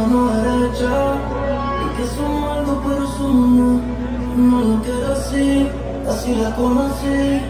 mano derecha y que somos algo pero somos no lo quiero así, así la conocí.